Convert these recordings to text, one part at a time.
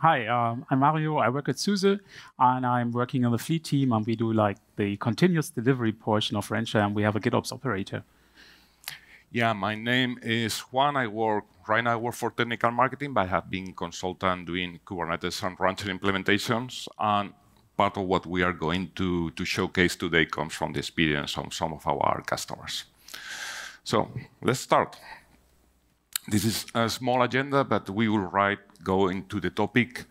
Hi, um, I'm Mario. I work at SUSE, and I'm working on the fleet team, and we do like the continuous delivery portion of Rancher, and we have a GitOps operator. Yeah, my name is Juan. I work right now. I work for technical marketing, but I have been consultant doing Kubernetes and Rancher implementations. And part of what we are going to, to showcase today comes from the experience of some of our customers. So let's start. This is a small agenda, but we will right go into the topic.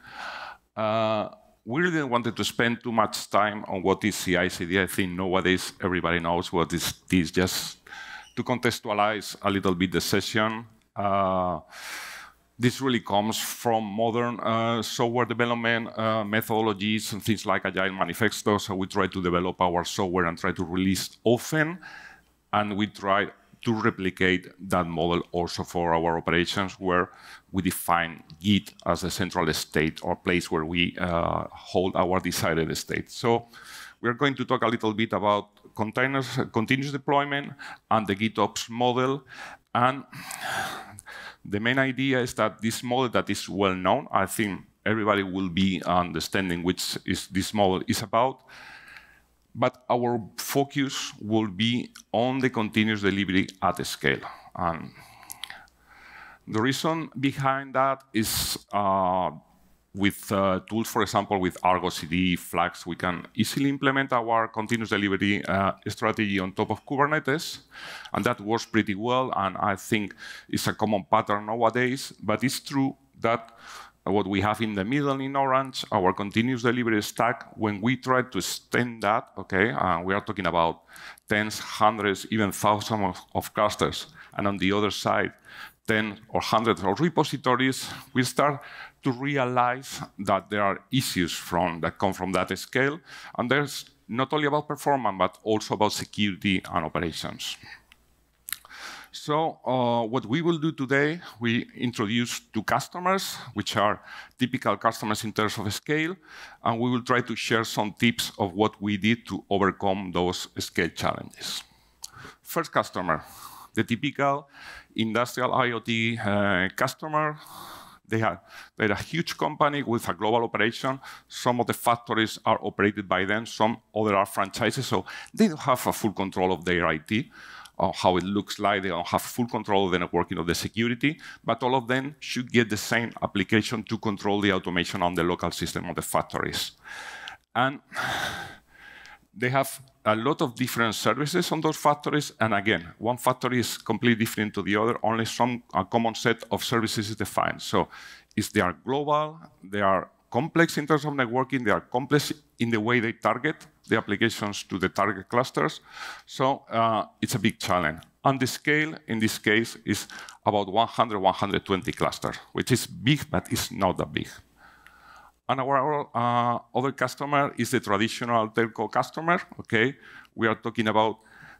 Uh, we really wanted to spend too much time on what is CI/CD. I think nowadays everybody knows what is this. Just to contextualize a little bit the session, uh, this really comes from modern uh, software development uh, methodologies and things like Agile Manifesto. So we try to develop our software and try to release often, and we try to replicate that model also for our operations where we define Git as a central state or place where we uh, hold our desired state. So we're going to talk a little bit about containers, continuous deployment, and the GitOps model. And the main idea is that this model that is well known, I think everybody will be understanding which is this model is about, but our focus will be on the continuous delivery at scale. And the reason behind that is uh, with uh, tools, for example, with Argo CD, Flux, we can easily implement our continuous delivery uh, strategy on top of Kubernetes, and that works pretty well. And I think it's a common pattern nowadays. But it's true that what we have in the middle in orange, our continuous delivery stack, when we try to extend that, okay, uh, we are talking about tens, hundreds, even thousands of, of clusters. And on the other side, 10 or hundreds of repositories, we start to realize that there are issues from, that come from that scale. And there's not only about performance, but also about security and operations. So uh, what we will do today, we introduce two customers, which are typical customers in terms of scale, and we will try to share some tips of what we did to overcome those scale challenges. First customer, the typical industrial IoT uh, customer. They are, they're a huge company with a global operation. Some of the factories are operated by them, some other are franchises, so they don't have a full control of their IT how it looks like. They don't have full control of the networking of the security, but all of them should get the same application to control the automation on the local system of the factories. And they have a lot of different services on those factories. And again, one factory is completely different to the other. Only some a common set of services is defined. So if they are global, they are complex in terms of networking, they are complex in the way they target the applications to the target clusters. So uh, it's a big challenge. And the scale, in this case, is about 100, 120 clusters, which is big, but it's not that big. And our uh, other customer is the traditional telco customer. Okay, we are talking about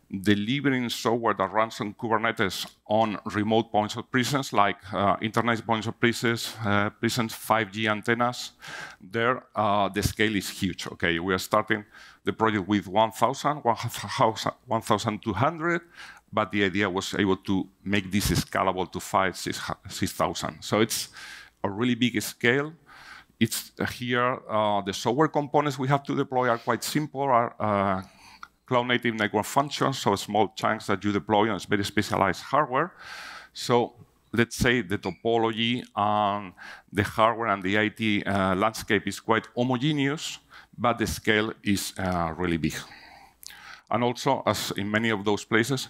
delivering software that runs on Kubernetes on remote points of presence, like uh, internet points of presence, uh, presence 5G antennas, there uh, the scale is huge. Okay, we are starting the project with 1,000, 1,200, but the idea was able to make this scalable to 5,000, 6,000. so it's a really big scale. It's here, uh, the software components we have to deploy are quite simple, are uh, cloud native network functions, so small chunks that you deploy on very specialized hardware. So let's say the topology and the hardware and the IT uh, landscape is quite homogeneous, but the scale is uh, really big. And also, as in many of those places,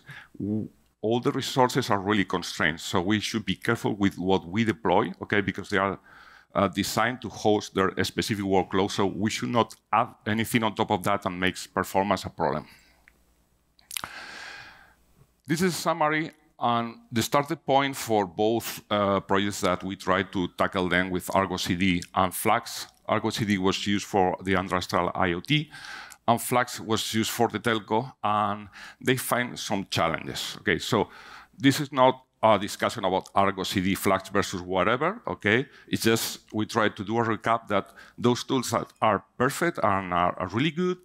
all the resources are really constrained. So we should be careful with what we deploy, okay, because they are uh, designed to host their specific workload, so we should not add anything on top of that and makes performance a problem. This is a summary and the starting point for both uh, projects that we tried to tackle them with Argo CD and Flux. Argo CD was used for the industrial IoT, and Flux was used for the telco, and they find some challenges. Okay, so this is not a discussion about Argo CD, Flux versus whatever, okay? It's just we try to do a recap that those tools that are perfect and are, really good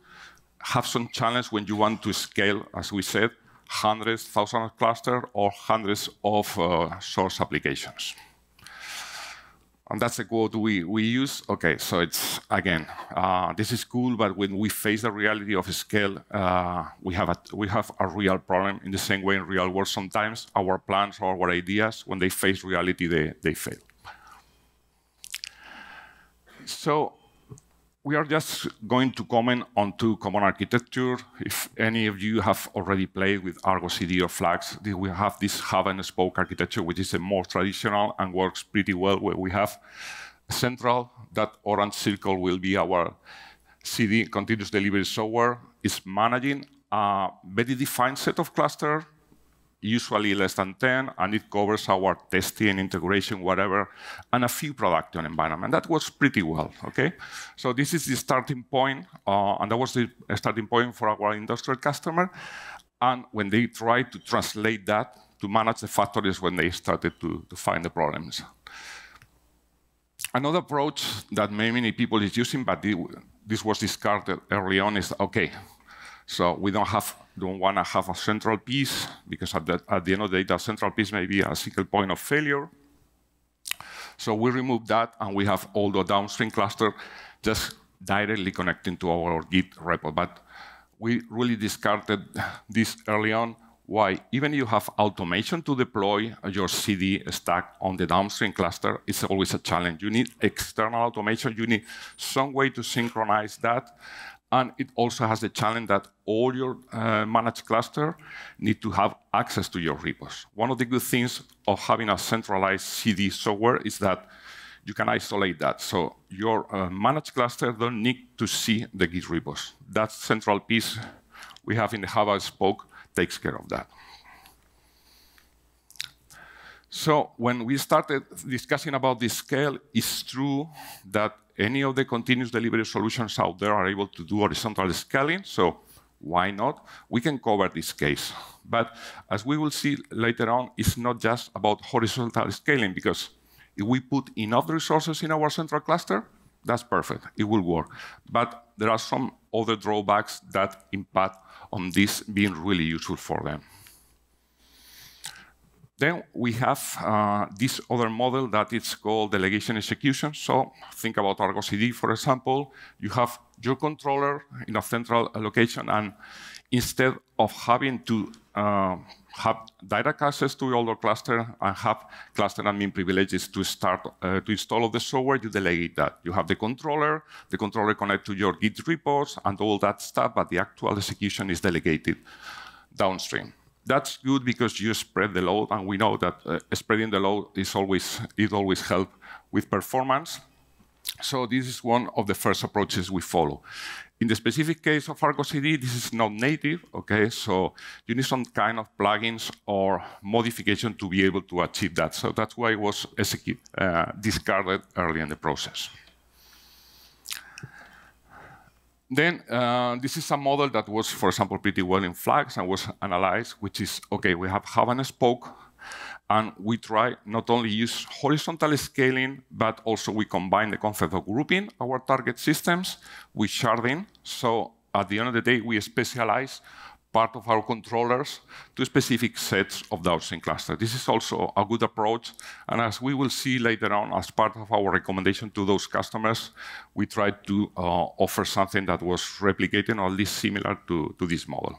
have some challenge when you want to scale, as we said, hundreds, thousands of clusters or hundreds of uh, source applications. And that's the quote we, we use. Okay, so it's, again, uh, this is cool, but when we face the reality of scale, uh, we, have a, we have a real problem in the same way in real world sometimes. Our plans or our ideas, when they face reality, they, they fail. So we are just going to comment on two common architecture. If any of you have already played with Argo CD or Flux, we have this hub and spoke architecture, which is a more traditional and works pretty well, where we have central, that orange circle will be our CD, continuous delivery software, is managing a very defined set of clusters usually less than 10, and it covers our testing, integration, whatever, and a few production environment. That works pretty well, okay? So this is the starting point, uh, and that was the starting point for our industrial customer. And when they tried to translate that to manage the factories when they started to, to find the problems. Another approach that many people is using, but this was discarded early on, is okay, so we don't have don't want to have a central piece because at the, at the end of the day, that central piece may be a single point of failure. So we remove that, and we have all the downstream cluster just directly connecting to our Git repo. But we really discarded this early on. Why? Even if you have automation to deploy your CD stack on the downstream cluster, it's always a challenge. You need external automation. You need some way to synchronize that. And it also has the challenge that all your uh, managed cluster need to have access to your repos. One of the good things of having a centralized CD software is that you can isolate that. So your uh, managed cluster don't need to see the Git repos. That central piece we have in the and Spoke takes care of that. So when we started discussing about this scale, it's true that any of the continuous delivery solutions out there are able to do horizontal scaling, so why not? We can cover this case. But as we will see later on, it's not just about horizontal scaling, because if we put enough resources in our central cluster, that's perfect, it will work. But there are some other drawbacks that impact on this being really useful for them. Then we have uh, this other model that is called delegation execution. So think about Argo CD, for example. You have your controller in a central location, and instead of having to uh, have direct access to all the cluster and have cluster admin privileges to start uh, to install all the software, you delegate that. You have the controller, the controller connect to your Git repos and all that stuff, but the actual execution is delegated downstream that's good because you spread the load, and we know that uh, spreading the load is always it always help with performance. So this is one of the first approaches we follow. In the specific case of Argo CD, this is not native, okay? So you need some kind of plugins or modification to be able to achieve that. So that's why it was uh, discarded early in the process. Then uh, this is a model that was, for example, pretty well in Flux and was analyzed, which is, okay, we have hub and spoke, and we try not only use horizontal scaling, but also we combine the concept of grouping our target systems with sharding. So at the end of the day, we specialize part of our controllers to specific sets of downstream clusters. This is also a good approach, and as we will see later on, as part of our recommendation to those customers, we tried to uh, offer something that was replicating or at least similar to, to this model.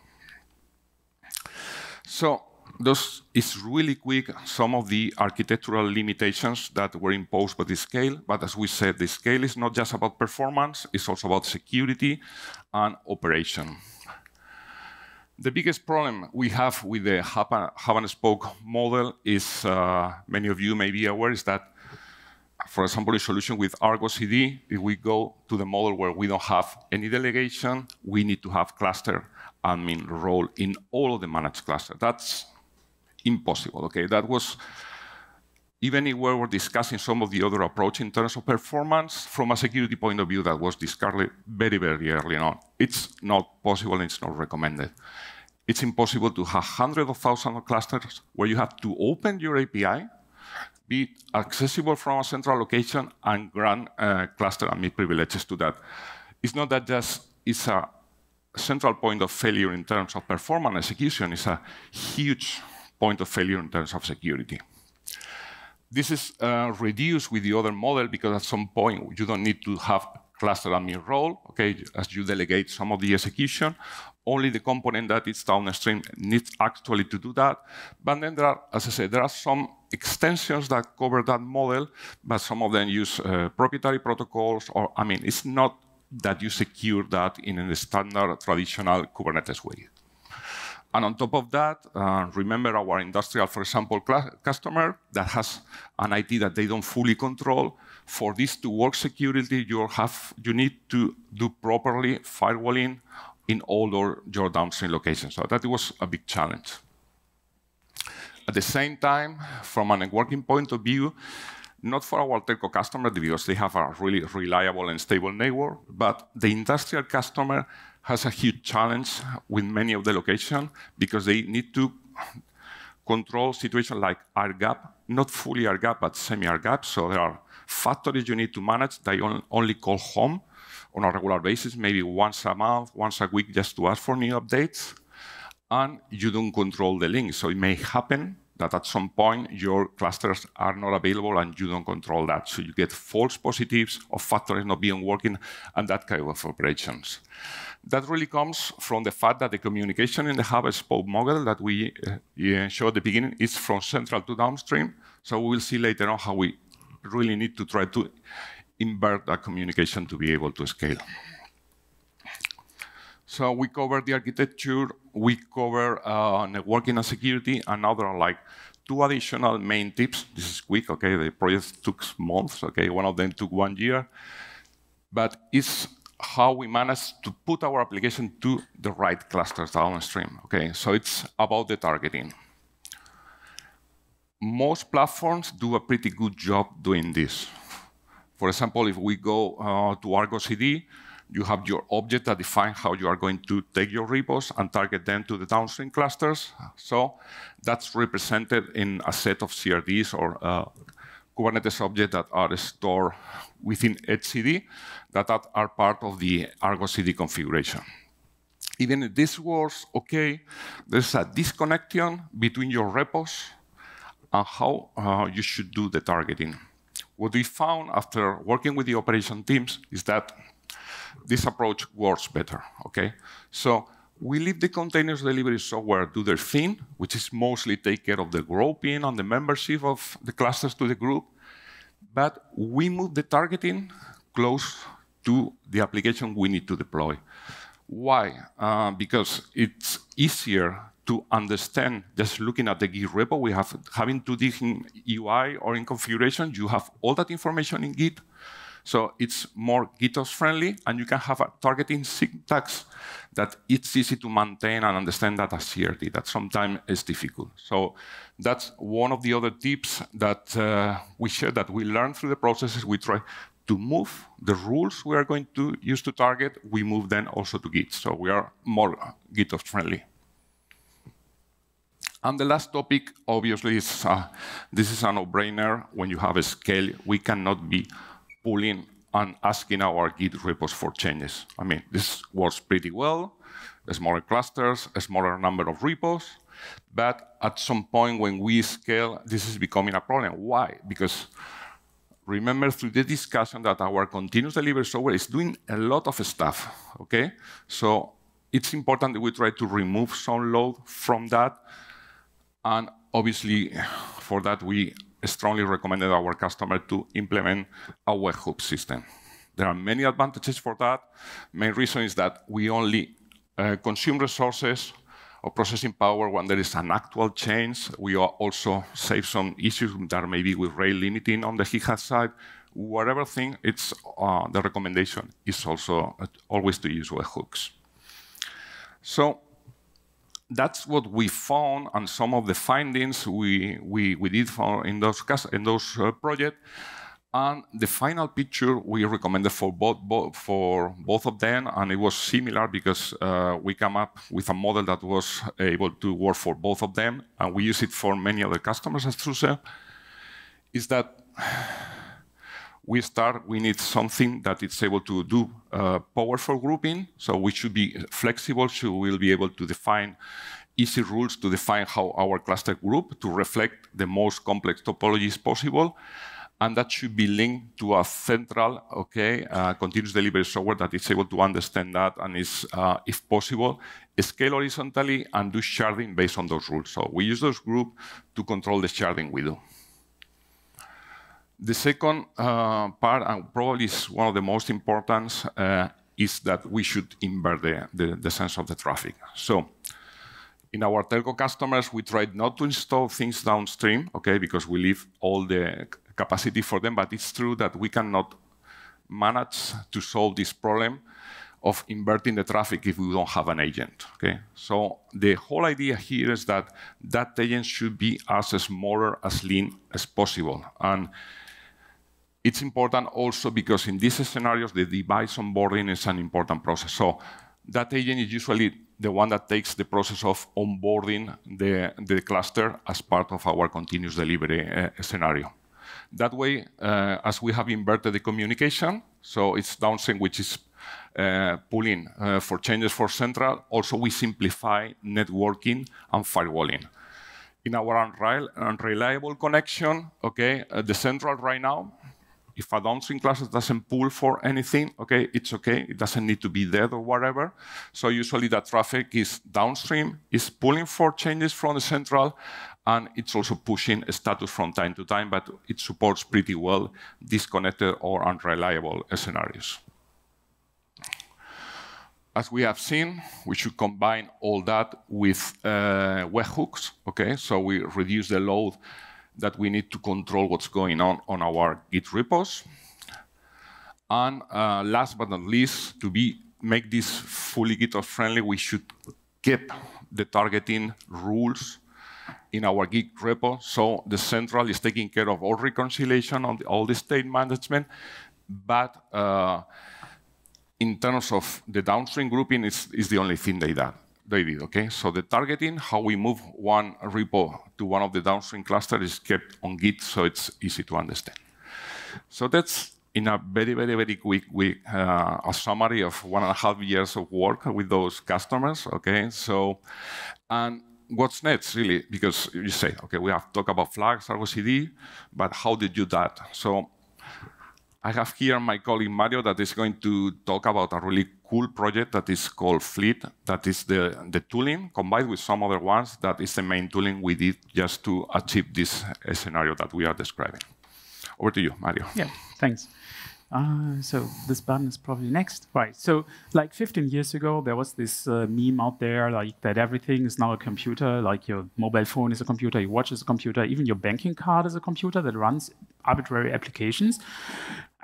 So those is really quick some of the architectural limitations that were imposed by the scale. But as we said, the scale is not just about performance, it's also about security and operation. The biggest problem we have with the and spoke model is, uh, many of you may be aware, is that, for example, a solution with Argo CD, if we go to the model where we don't have any delegation, we need to have cluster admin role in all of the managed cluster. That's impossible, okay? That was even if we were discussing some of the other approach in terms of performance, from a security point of view, that was discarded very, very early on. It's not possible and it's not recommended. It's impossible to have hundreds of thousands of clusters where you have to open your API, be accessible from a central location, and grant uh, cluster admin privileges to that. It's not that just it's a central point of failure in terms of performance execution, it's a huge point of failure in terms of security. This is uh, reduced with the other model because at some point you don't need to have cluster admin role, okay, as you delegate some of the execution. Only the component that is downstream needs actually to do that. But then there are, as I said, there are some extensions that cover that model, but some of them use uh, proprietary protocols, or I mean, it's not that you secure that in a standard traditional Kubernetes way. And on top of that, uh, remember our industrial, for example, customer that has an IT that they don't fully control. For this to work security, you have you need to do properly firewalling in all your downstream locations. So that was a big challenge. At the same time, from a networking point of view, not for our telco customer because they have a really reliable and stable network, but the industrial customer has a huge challenge with many of the locations because they need to control situations like air gap, not fully air gap, but semi-air gap. So there are factories you need to manage that you only call home on a regular basis, maybe once a month, once a week, just to ask for new updates. And you don't control the link. So it may happen that at some point your clusters are not available and you don't control that. So you get false positives of factories not being working and that kind of operations. That really comes from the fact that the communication in the hub spoke model that we uh, showed at the beginning is from central to downstream. So we will see later on how we really need to try to invert that communication to be able to scale. So we cover the architecture, we cover uh, networking and security, and are like two additional main tips. This is quick, okay? The project took months, okay? One of them took one year. But it's how we manage to put our application to the right clusters downstream, okay? So it's about the targeting. Most platforms do a pretty good job doing this. For example, if we go uh, to Argo CD, you have your object that defines how you are going to take your repos and target them to the downstream clusters. So that's represented in a set of CRDs or uh, Kubernetes objects that are stored within etcd that are part of the Argo CD configuration. Even if this works okay, there's a disconnection between your repos and how uh, you should do the targeting. What we found after working with the operation teams is that this approach works better, okay? So we leave the continuous delivery software do their thing, which is mostly take care of the grouping and the membership of the clusters to the group, but we move the targeting close to the application we need to deploy. Why? Uh, because it's easier to understand just looking at the Git repo. We have having to dig in UI or in configuration. You have all that information in Git. So it's more GitOps friendly, and you can have a targeting syntax that it's easy to maintain and understand that as CRD. That sometimes is difficult. So that's one of the other tips that uh, we share that we learn through the processes. We try to move the rules we are going to use to target, we move them also to Git. So we are more GitOps friendly. And the last topic, obviously, is uh, this is a no-brainer. When you have a scale, we cannot be pulling and asking our Git repos for changes. I mean, this works pretty well, smaller clusters, a smaller number of repos, but at some point when we scale, this is becoming a problem. Why? Because remember through the discussion that our continuous delivery software is doing a lot of stuff, okay? So it's important that we try to remove some load from that. And obviously, for that, we strongly recommended our customer to implement a webhook system. There are many advantages for that. Main reason is that we only uh, consume resources or processing power when there is an actual change. We also save some issues that maybe with rate limiting on the GitHub side. Whatever thing, it's uh, the recommendation is also uh, always to use webhooks. So that's what we found and some of the findings we, we, we did for in those, in those uh, projects. And the final picture we recommended for both, both, for both of them, and it was similar because uh, we come up with a model that was able to work for both of them, and we use it for many other customers as SUSE, is that we start, we need something that is able to do uh, powerful grouping. So we should be flexible, so we'll be able to define easy rules to define how our cluster group to reflect the most complex topologies possible. And that should be linked to a central, okay, uh, continuous delivery software that is able to understand that and is, uh, if possible, scale horizontally and do sharding based on those rules. So we use those groups to control the sharding we do. The second uh, part, and probably is one of the most important, uh, is that we should invert the, the, the sense of the traffic. So in our telco customers, we tried not to install things downstream, okay, because we leave all the capacity for them, but it's true that we cannot manage to solve this problem of inverting the traffic if we don't have an agent. Okay, so the whole idea here is that that agent should be as small, as lean as possible, and it's important also because in these scenarios, the device onboarding is an important process. So that agent is usually the one that takes the process of onboarding the, the cluster as part of our continuous delivery uh, scenario. That way, uh, as we have inverted the communication, so it's downstream, which is uh, pulling for changes for central. Also, we simplify networking and firewalling. In our unreliable connection, okay, the central right now if a downstream cluster doesn't pull for anything, okay, it's okay. It doesn't need to be dead or whatever. So usually that traffic is downstream, is pulling for changes from the central, and it's also pushing status from time to time, but it supports pretty well disconnected or unreliable scenarios. As we have seen, we should combine all that with uh, webhooks, okay? So we reduce the load that we need to control what's going on on our Git repos. And uh, last but not least, to be make this fully GitOps friendly, we should keep the targeting rules in our Git repo. So the central is taking care of all reconciliation, on all the state management, but uh, in terms of the downstream grouping is, is the only thing they, that, they did, okay? So the targeting, how we move one repo to one of the downstream clusters is kept on Git, so it's easy to understand. So that's in a very, very, very quick, quick uh, a summary of one and a half years of work with those customers, okay? So, and what's next, really? Because you say, okay, we have talked about Flux, Argo CD, but how did you do that? So I have here my colleague Mario that is going to talk about a really cool project that is called Fleet. That is the, the tooling combined with some other ones. That is the main tooling we did just to achieve this uh, scenario that we are describing. Over to you, Mario. Yeah, thanks. Uh, so this button is probably next. Right. So like 15 years ago, there was this uh, meme out there like that everything is now a computer. Like your mobile phone is a computer, your watch is a computer, even your banking card is a computer that runs arbitrary applications.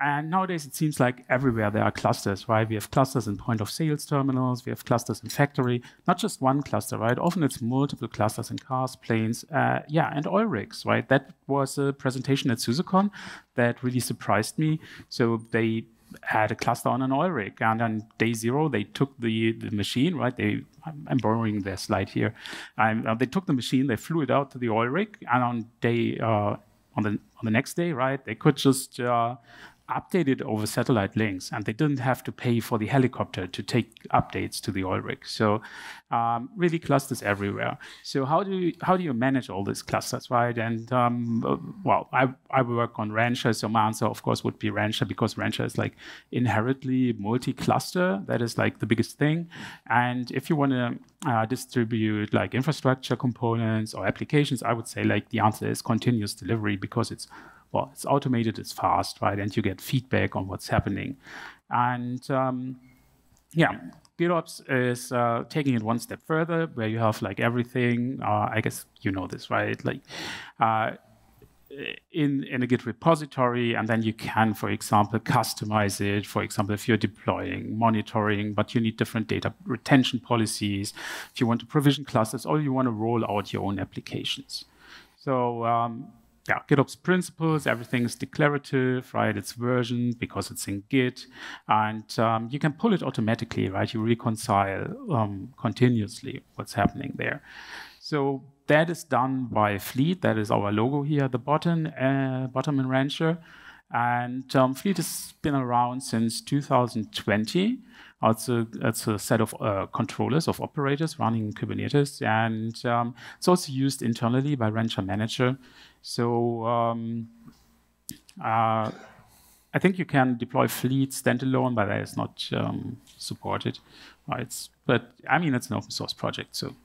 And nowadays, it seems like everywhere there are clusters, right? We have clusters in point of sales terminals, we have clusters in factory, not just one cluster, right? Often it's multiple clusters in cars, planes, uh, yeah, and oil rigs, right? That was a presentation at SUSECON that really surprised me. So they had a cluster on an oil rig, and on day zero, they took the, the machine, right? They, I'm borrowing their slide here. Um, uh, they took the machine, they flew it out to the oil rig, and on day uh, on the on the next day, right, they could just uh, updated over satellite links, and they didn't have to pay for the helicopter to take updates to the oil rig. So, um, really clusters everywhere. So, how do you, how do you manage all these clusters, right? And um, well, I I work on Rancher, so my answer, of course, would be Rancher because Rancher is like inherently multi-cluster. That is like the biggest thing. And if you want to uh, distribute like infrastructure components or applications, I would say like the answer is continuous delivery because it's well, it's automated, it's fast, right? And you get feedback on what's happening. And um, yeah, GitOps is uh, taking it one step further, where you have like everything. Uh, I guess you know this, right? Like uh, in in a Git repository, and then you can, for example, customize it. For example, if you're deploying, monitoring, but you need different data retention policies. If you want to provision clusters, or you want to roll out your own applications. So um, yeah, GitOps principles, everything is declarative, right? It's versioned because it's in Git, and um, you can pull it automatically, right? You reconcile um, continuously what's happening there. So that is done by Fleet. That is our logo here at the bottom, uh, bottom in Rancher. And um, Fleet has been around since 2020. It's a, it's a set of uh, controllers, of operators running Kubernetes. And um, it's also used internally by Rancher Manager. So um, uh, I think you can deploy Fleet standalone, but that is not um, supported. Right? But I mean, it's an open source project. So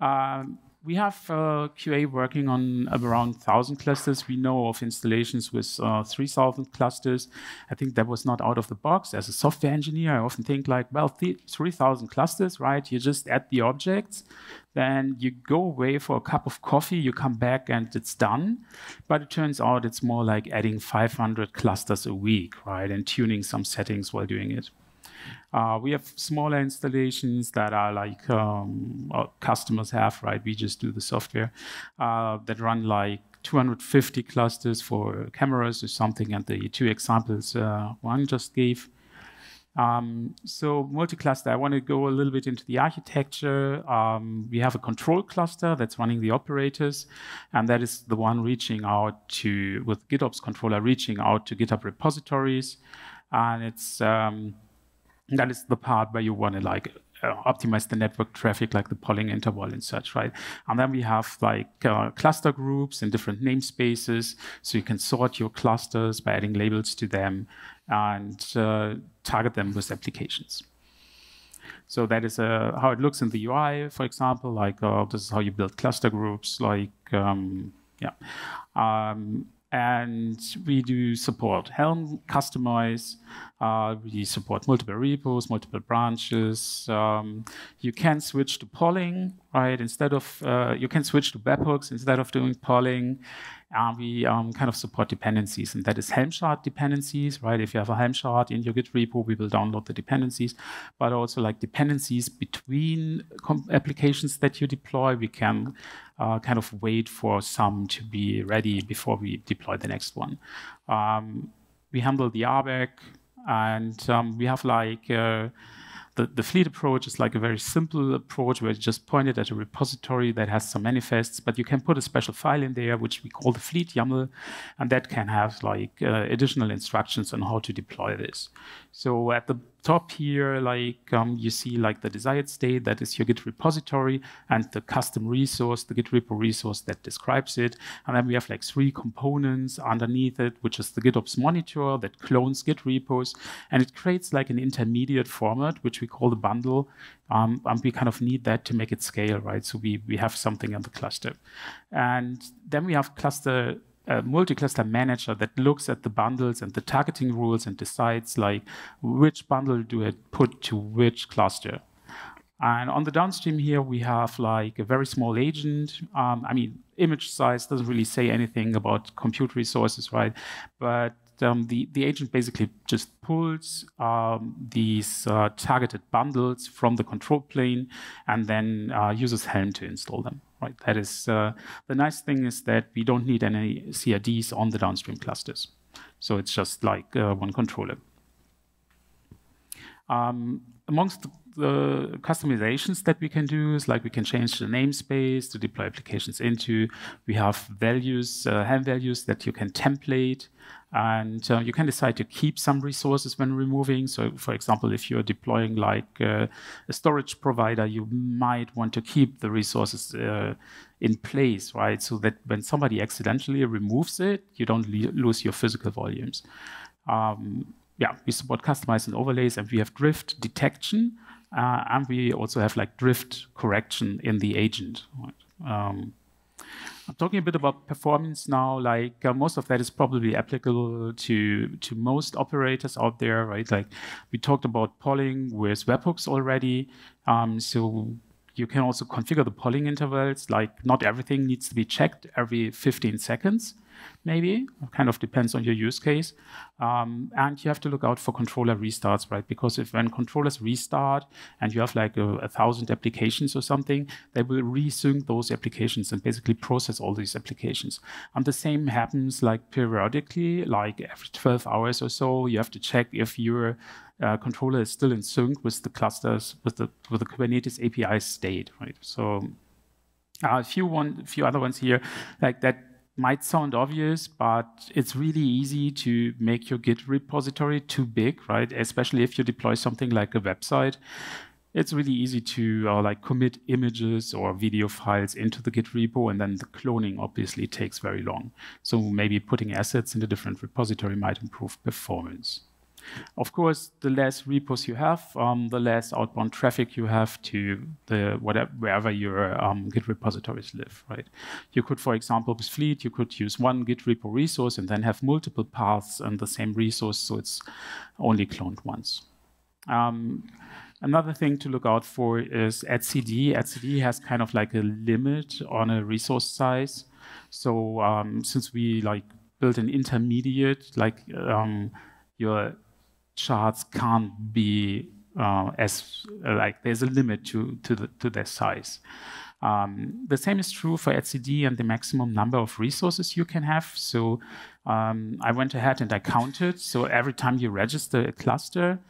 um, we have uh, QA working on around 1,000 clusters. We know of installations with uh, 3,000 clusters. I think that was not out of the box. As a software engineer, I often think like, well, 3,000 clusters, right? You just add the objects, then you go away for a cup of coffee, you come back and it's done. But it turns out it's more like adding 500 clusters a week, right? And tuning some settings while doing it. Uh, we have smaller installations that are like um, customers have, right? We just do the software uh, that run like 250 clusters for cameras or something, and the two examples uh, one just gave. Um, so multi-cluster, I want to go a little bit into the architecture. Um, we have a control cluster that's running the operators, and that is the one reaching out to, with GitOps controller, reaching out to GitHub repositories. And it's um, that is the part where you want to like uh, optimize the network traffic, like the polling interval and such, right? And then we have like uh, cluster groups and different namespaces, so you can sort your clusters by adding labels to them and uh, target them with applications. So that is uh, how it looks in the UI, for example. Like uh, this is how you build cluster groups. Like um, yeah. Um, and we do support Helm, Kustomize. Uh, we support multiple repos, multiple branches. Um, you can switch to polling, right? Instead of uh, you can switch to webhooks instead of doing polling. Uh, we um, kind of support dependencies, and that is Helm chart dependencies, right? If you have a Helm chart in your Git repo, we will download the dependencies, but also like dependencies between applications that you deploy. We can uh, kind of wait for some to be ready before we deploy the next one. Um, we handle the RBAC, and um, we have like uh, the, the fleet approach is like a very simple approach where you just point it at a repository that has some manifests, but you can put a special file in there, which we call the fleet YAML, and that can have like uh, additional instructions on how to deploy this. So at the top here, like um, you see like the desired state, that is your Git repository, and the custom resource, the Git repo resource that describes it. And then we have like three components underneath it, which is the GitOps monitor that clones Git repos, and it creates like an intermediate format, which we call the bundle. Um, and we kind of need that to make it scale, right? So we, we have something in the cluster. And then we have cluster a multi-cluster manager that looks at the bundles and the targeting rules and decides like which bundle do I put to which cluster. And on the downstream here, we have like a very small agent. Um, I mean, image size doesn't really say anything about compute resources, right? But um, the, the agent basically just pulls um, these uh, targeted bundles from the control plane and then uh, uses Helm to install them. Right. That is uh, the nice thing is that we don't need any CRDs on the downstream clusters. So it's just like uh, one controller. Um, amongst the customizations that we can do is like we can change the namespace to deploy applications into. We have values, uh, Helm values that you can template. And uh, you can decide to keep some resources when removing. So, for example, if you're deploying like uh, a storage provider, you might want to keep the resources uh, in place, right? So that when somebody accidentally removes it, you don't lose your physical volumes. Um, yeah, we support customizing overlays, and we have drift detection, uh, and we also have like drift correction in the agent. Um, I'm talking a bit about performance now. Like uh, most of that is probably applicable to to most operators out there, right? Like we talked about polling with webhooks already. Um, so you can also configure the polling intervals. Like not everything needs to be checked every 15 seconds maybe. Kind of depends on your use case. Um, and you have to look out for controller restarts, right? Because if when controllers restart and you have like a, a thousand applications or something, they will resync those applications and basically process all these applications. And the same happens like periodically, like every 12 hours or so, you have to check if your uh, controller is still in sync with the clusters, with the with the Kubernetes API state, right? So uh, a few one, few other ones here, like that might sound obvious, but it's really easy to make your Git repository too big, right? Especially if you deploy something like a website. It's really easy to uh, like commit images or video files into the Git repo, and then the cloning obviously takes very long. So maybe putting assets in a different repository might improve performance. Of course, the less repos you have, um, the less outbound traffic you have to the whatever wherever your um, Git repositories live, right? You could, for example, with Fleet, you could use one Git repo resource and then have multiple paths and the same resource, so it's only cloned once. Um, another thing to look out for is etcd. etcd has kind of like a limit on a resource size. So um, since we like built an intermediate, like um, your charts can't be uh, as uh, like there's a limit to to, the, to their size. Um, the same is true for etcd and the maximum number of resources you can have. So um, I went ahead and I counted. So every time you register a cluster,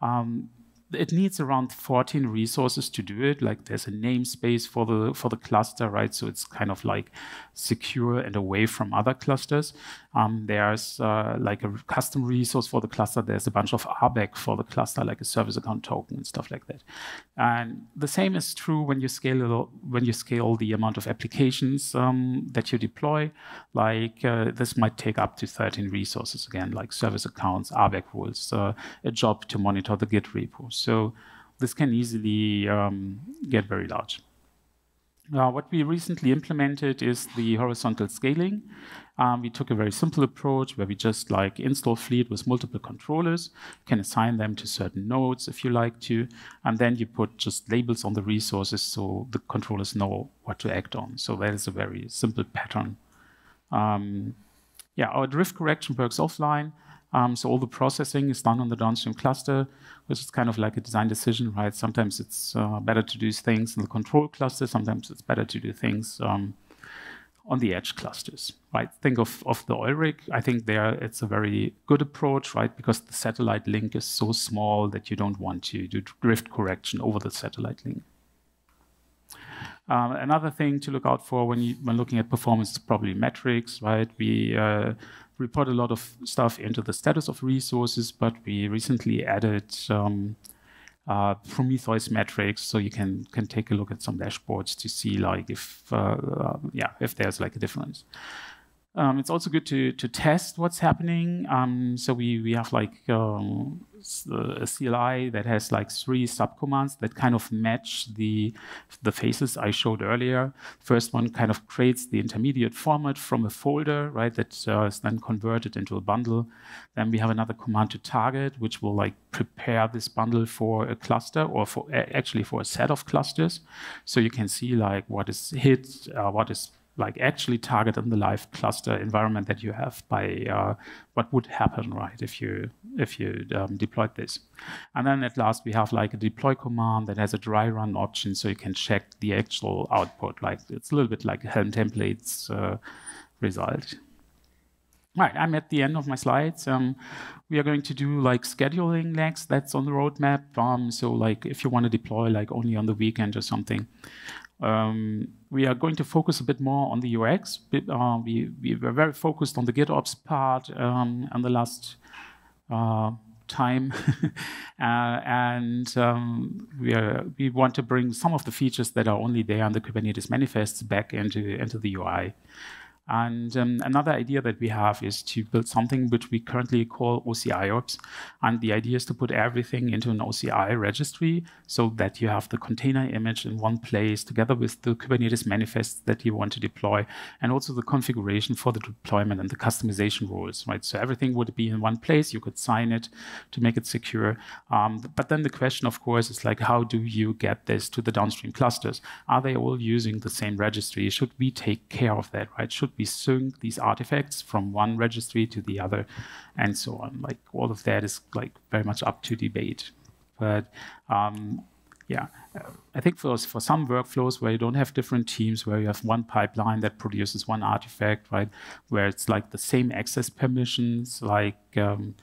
um, it needs around 14 resources to do it. Like there's a namespace for the for the cluster, right? So it's kind of like secure and away from other clusters. Um, there's uh, like a custom resource for the cluster. There's a bunch of RBAC for the cluster, like a service account token and stuff like that. And the same is true when you scale when you scale the amount of applications um, that you deploy. Like uh, this might take up to 13 resources again, like service accounts, RBAC rules, uh, a job to monitor the Git repo. So this can easily um, get very large. Uh, what we recently implemented is the horizontal scaling. Um, we took a very simple approach where we just like install Fleet with multiple controllers, you can assign them to certain nodes if you like to, and then you put just labels on the resources so the controllers know what to act on. So that is a very simple pattern. Um, yeah, our drift correction works offline. Um, so all the processing is done on the downstream cluster, which is kind of like a design decision, right? Sometimes it's uh, better to do things in the control cluster. Sometimes it's better to do things um, on the edge clusters, right? Think of, of the oil rig. I think there it's a very good approach, right? Because the satellite link is so small that you don't want to do drift correction over the satellite link. Um, another thing to look out for when you when looking at performance is probably metrics, right? We uh, report a lot of stuff into the status of resources, but we recently added um, uh, Prometheus metrics, so you can can take a look at some dashboards to see like if uh, uh, yeah if there's like a difference. Um, it's also good to to test what's happening. Um, so we we have like um, a CLI that has like three subcommands that kind of match the the phases I showed earlier. First one kind of creates the intermediate format from a folder, right? That uh, is then converted into a bundle. Then we have another command to target, which will like prepare this bundle for a cluster or for actually for a set of clusters. So you can see like what is hit, uh, what is like actually target in the live cluster environment that you have by uh, what would happen, right, if you if you um, deployed this. And then at last we have like a deploy command that has a dry run option, so you can check the actual output. Like it's a little bit like Helm templates uh, result. Right, I'm at the end of my slides. Um, we are going to do like scheduling next. That's on the roadmap. Um, so like if you want to deploy like only on the weekend or something, um, we are going to focus a bit more on the UX. Uh, we, we were very focused on the GitOps part um, and the last uh, time. uh, and um, we, are, we want to bring some of the features that are only there in the Kubernetes manifests back into, into the UI. And um, another idea that we have is to build something which we currently call OCI ops. And the idea is to put everything into an OCI registry so that you have the container image in one place together with the Kubernetes manifest that you want to deploy and also the configuration for the deployment and the customization rules, right? So everything would be in one place. You could sign it to make it secure. Um, but then the question, of course, is like, how do you get this to the downstream clusters? Are they all using the same registry? Should we take care of that, right? Should we sync these artifacts from one registry to the other, and so on. Like all of that is like very much up to debate. But um, yeah, I think for for some workflows where you don't have different teams, where you have one pipeline that produces one artifact, right, where it's like the same access permissions, like um,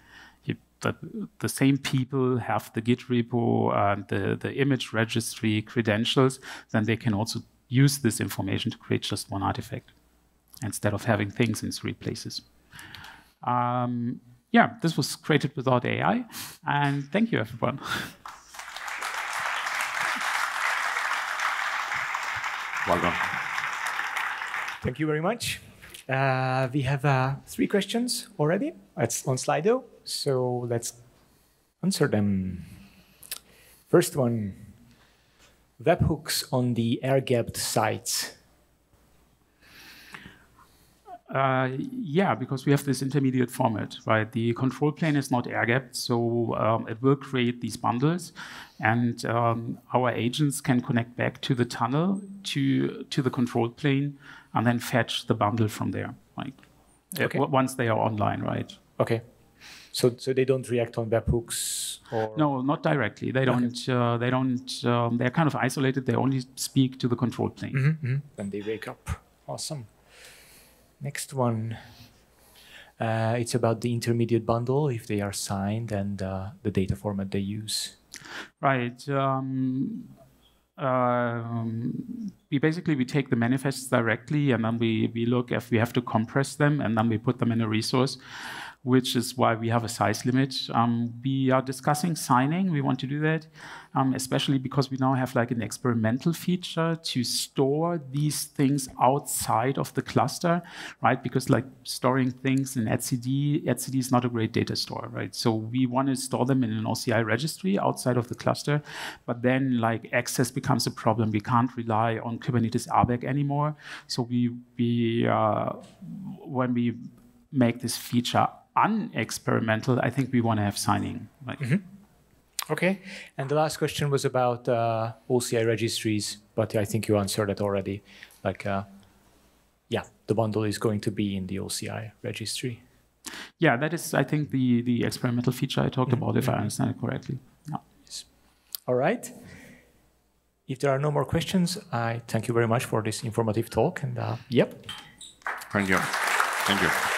the, the same people have the Git repo and the, the image registry credentials, then they can also use this information to create just one artifact. Instead of having things in three places. Um, yeah, this was created without AI. And thank you, everyone. Welcome. Thank you very much. Uh, we have uh, three questions already. It's on Slido, so let's answer them. First one, webhooks on the air-gapped sites. Uh, yeah, because we have this intermediate format, right? The control plane is not air-gapped, so um, it will create these bundles, and um, our agents can connect back to the tunnel to to the control plane, and then fetch the bundle from there, like Okay. uh, once they are online, right? Okay. So, so they don't react on webhooks or No, not directly. They don't. Uh, they don't. Um, they're kind of isolated. They only speak to the control plane. Mhm, mhm. Then they wake up. Awesome. Next one. Uh, it's about the intermediate bundle, if they are signed, and uh, the data format they use. Right. Um, um, we basically we take the manifests directly, and then we we look if we have to compress them, and then we put them in a resource, which is why we have a size limit. Um, we are discussing signing. We want to do that, um, especially because we now have like an experimental feature to store these things outside of the cluster, right? Because like storing things in etcd, etcd is not a great data store, right? So we want to store them in an OCI registry outside of the cluster, but then like access becomes a problem. We can't rely on Kubernetes RBAC anymore. So we we uh, when we make this feature unexperimental, I think we want to have signing. Like, Okay. And the last question was about uh, OCI registries, but I think you answered it already. Like, uh, yeah, the bundle is going to be in the OCI registry. Yeah, that is, I think, the the experimental feature I talked about, if I understand it correctly. Yeah. All right. If there are no more questions, I thank you very much for this informative talk. And uh, yep, Thank you. Thank you.